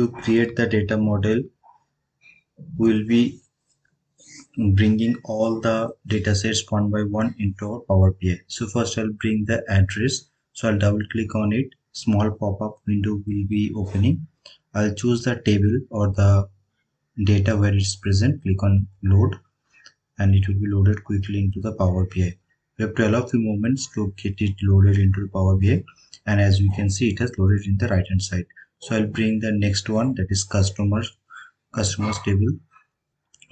to create the data model we'll be bringing all the data sets one by one into our power bi so first i'll bring the address. So i'll double click on it. Small pop-up window will be opening. I'll choose the table or the data where it's present. Click on load. And it will be loaded quickly into the power bi we have to allow a few moments to get it loaded into the power bi and as we can see it has loaded in the right hand side so i'll bring the next one that is customers customers table.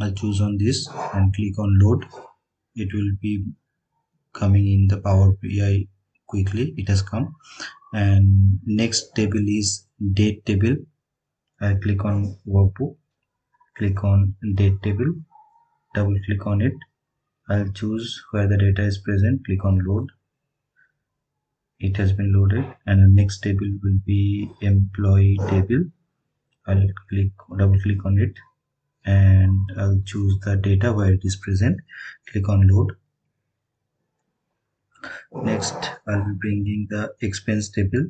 I'll choose on this and click on load. It will be coming in the power bi quickly. It has come. And next table is date table. I'll click on workbook click on date table double click on it. I'll choose where the data is present click on load it has been loaded and the next table will be employee table. I'll click double click on it and I'll choose the data where it is present. Click on load. Next I'll be bringing the expense table.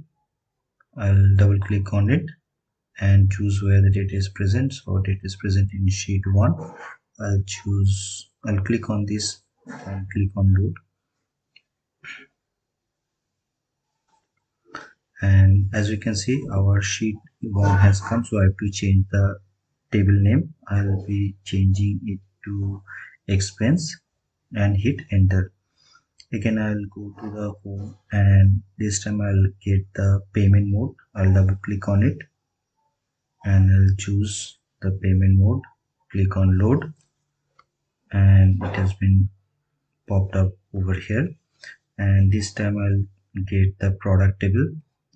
I'll double click on it and choose where the data is present. So it is present in sheet 1 I'll choose I'll click on this and click on load and as you can see our sheet 1 has come so I have to change the table name. I'll be changing it to expense and hit enter. Again I'll go to the home and this time I'll get the payment mode. I'll double click on it and I'll choose the payment mode. Click on load and it has been popped up over here. And this time I'll get the product table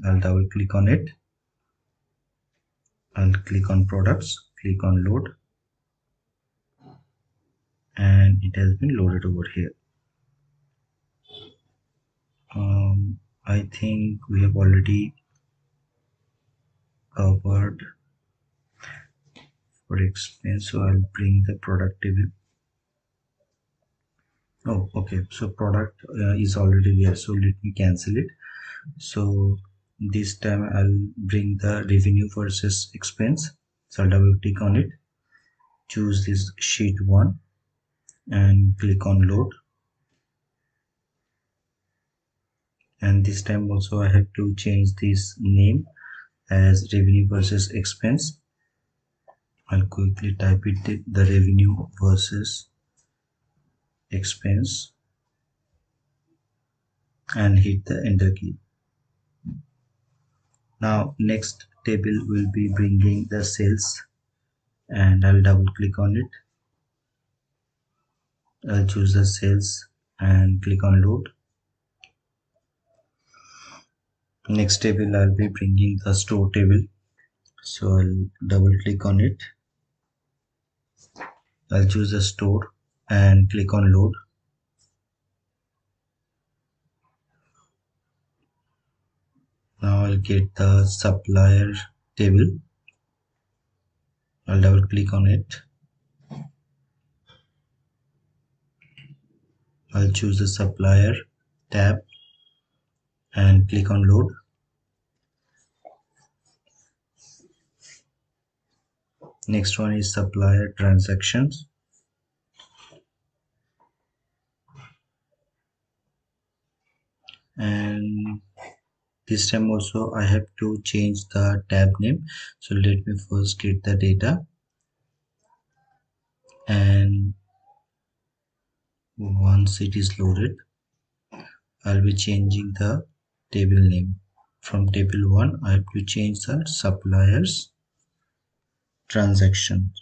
I'll double click on it. I'll click on products click on load. And it has been loaded over here. Um, I think we have already covered for expense so I'll bring the product table oh okay. So product uh, is already there so let me cancel it. So this time I'll bring the revenue versus expense. So I'll double click on it. Choose this sheet 1 and click on load. And this time also I have to change this name as revenue versus expense. I'll quickly type it the revenue versus expense. And hit the enter key now next table will be bringing the sales and I'll double click on it. I'll choose the sales and click on load. Next table I'll be bringing the store table. So I'll double click on it. I'll choose the store and click on load now I'll get the supplier table. I'll double click on it. I'll choose the supplier tab and click on load. Next one is supplier transactions and this time also I have to change the tab name. So let me first get the data. And once it is loaded I'll be changing the table name. From table 1 I have to change the suppliers transaction.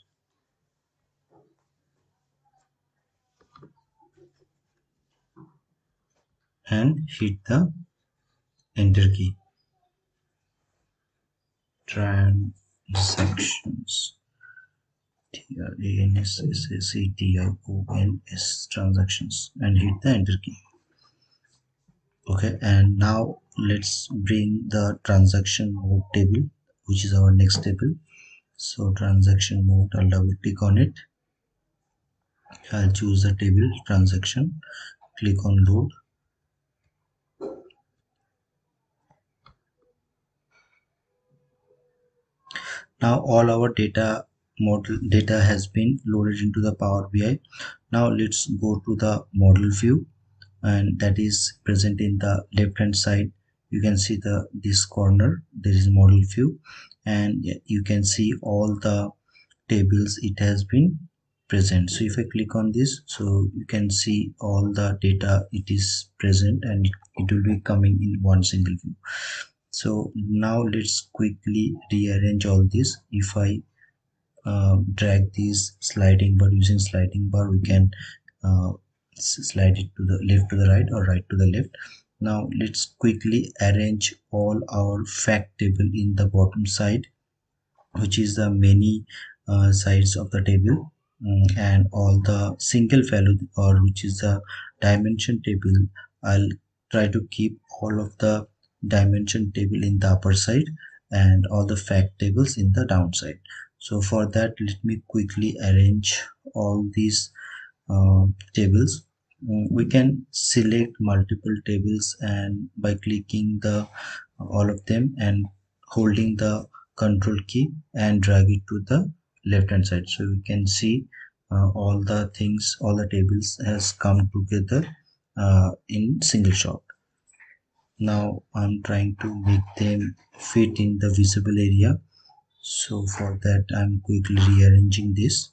And hit the enter key transactions T-R-A-N-S-S-A-C-T-I-O-N-S transactions. And hit the enter key okay and now let's bring the transaction mode table which is our next table. So transaction mode I'll double click on it. I'll choose the table transaction. Click on load now all our data model data has been loaded into the power bi now let's go to the model view and that is present in the left hand side. You can see the this corner there is model view and you can see all the tables it has been present. So if i click on this so you can see all the data it is present and it will be coming in one single view so now let's quickly rearrange all this. If i uh, drag this sliding bar using sliding bar we can uh, slide it to the left to the right or right to the left. Now let's quickly arrange all our fact table in the bottom side which is the many uh, sides of the table um, and all the single value or which is the dimension table. I'll try to keep all of the dimension table in the upper side and all the fact tables in the downside. So for that let me quickly arrange all these uh, tables. Mm, we can select multiple tables and by clicking the all of them and holding the control key and drag it to the left hand side. So we can see uh, all the things all the tables has come together uh, in single shot now i'm trying to make them fit in the visible area. So for that i'm quickly rearranging this.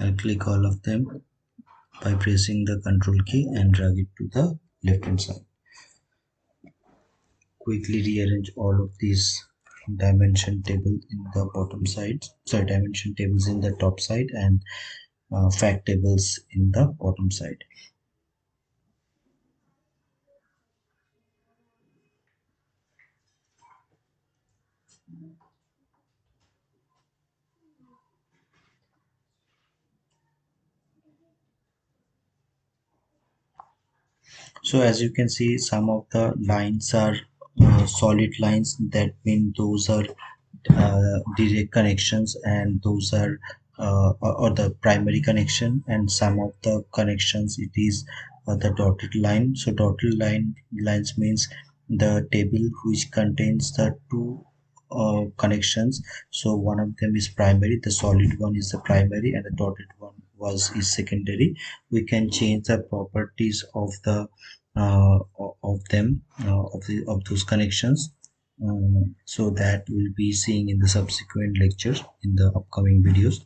I'll click all of them by pressing the control key and drag it to the left hand side. Quickly rearrange all of these dimension table in the bottom side, sorry dimension tables in the top side and uh, fact tables in the bottom side. So as you can see some of the lines are uh, solid lines. That mean those are uh, direct connections and those are uh, or the primary connection. And some of the connections it is uh, the dotted line. So dotted line lines means the table which contains the two uh, connections. So one of them is primary the solid one is the primary and the dotted was is secondary we can change the properties of the uh, of them uh, of the of those connections um, so that we'll be seeing in the subsequent lectures in the upcoming videos.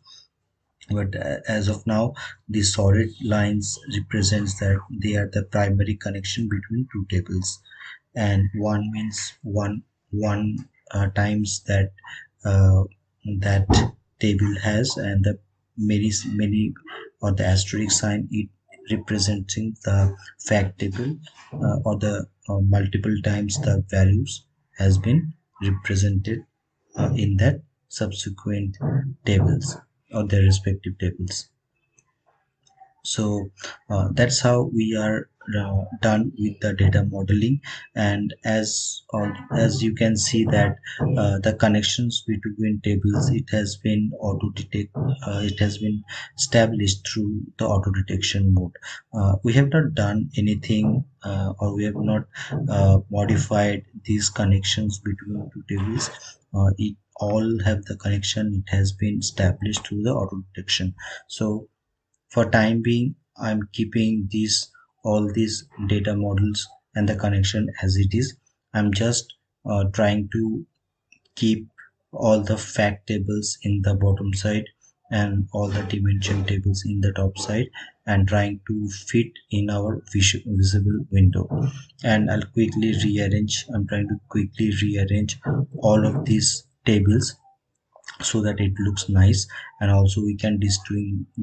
But uh, as of now the solid lines represents that they are the primary connection between two tables. And one means one one uh, times that uh, that table has and the many many or the asterisk sign it representing the fact table uh, or the uh, multiple times the values has been represented uh, in that subsequent tables or their respective tables. So uh, that's how we are uh, done with the data modeling. And as uh, as you can see that uh, the connections between tables it has been auto detect uh, it has been established through the auto detection mode. Uh, we have not done anything or we have not modified these connections between two tables. It all have the connection it has been established through the auto detection. So for time being i'm keeping these all these data models and the connection as it is. I'm just uh, trying to keep all the fact tables in the bottom side and all the dimension tables in the top side and trying to fit in our visible window. And i'll quickly rearrange i'm trying to quickly rearrange all of these tables so that it looks nice. And also we can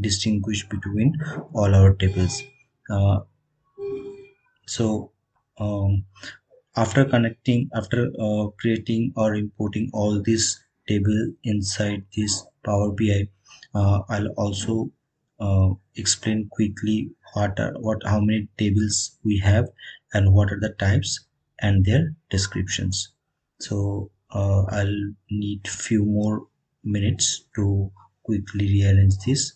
distinguish between all our tables. Uh, so um, after connecting after uh, creating or importing all this table inside this power bi uh, i'll also uh, explain quickly what are what how many tables we have and what are the types and their descriptions. So uh, I'll need few more minutes to quickly rearrange this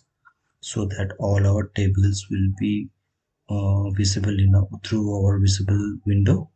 so that all our tables will be Uh, visible in a, through our visible window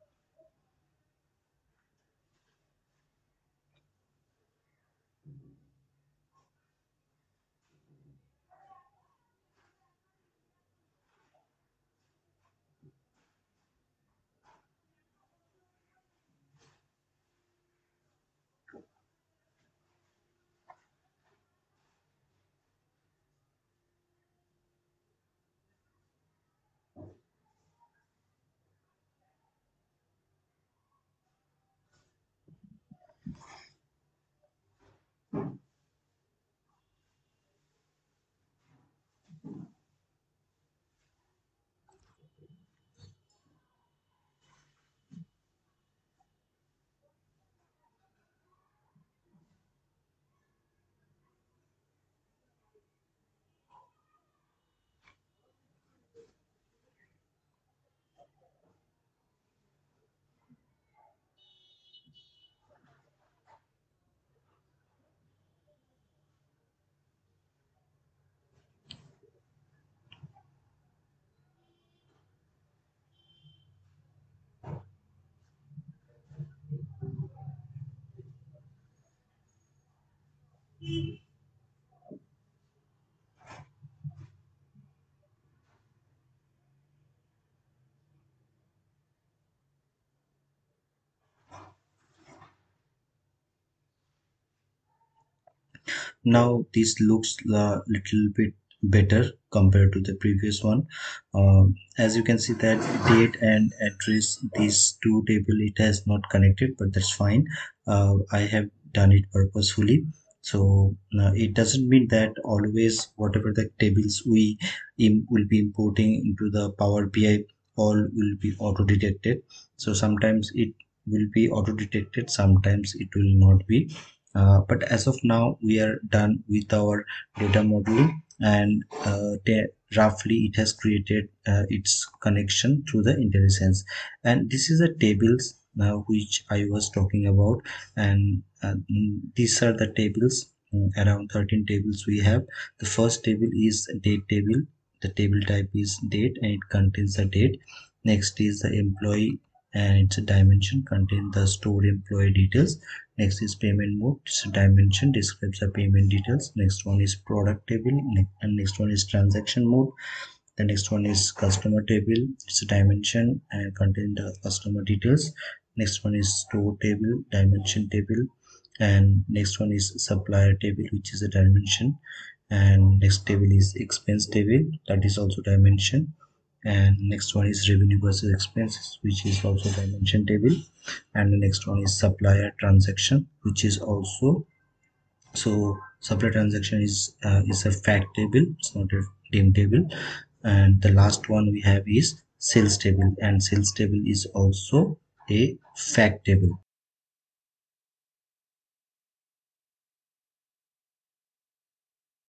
now this looks a little bit better compared to the previous one. Um, as you can see that date and address these two table it has not connected but that's fine. Uh, i have done it purposefully. So uh, it doesn't mean that always whatever the tables we will be importing into the power bi all will be auto detected so sometimes it will be auto detected sometimes it will not be uh, but as of now we are done with our data modeling and uh, roughly it has created uh, its connection through the IntelliSense and this is the tables uh, which I was talking about. And uh, these are the tables um, around 13 tables we have. The first table is date table. The table type is date and it contains the date. Next is the employee and its a dimension contain the stored employee details next is payment mode. A dimension. Describes the payment details. Next one is product table. And next one is transaction mode. The next one is customer table. It's a dimension and contain the customer details. Next one is store table dimension table. And next one is supplier table which is a dimension. And next table is expense table. That is also dimension and next one is revenue versus expenses which is also dimension table. And the next one is supplier transaction which is also so supplier transaction is uh, is a fact table it's not a dim table. And the last one we have is sales table and sales table is also a fact table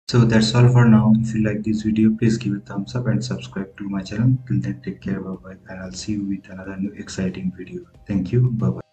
so that's all for now. If you like this video please give it a thumbs up and subscribe to my channel. Till then take care. Bye bye and i'll see you with another new exciting video. Thank you. Bye bye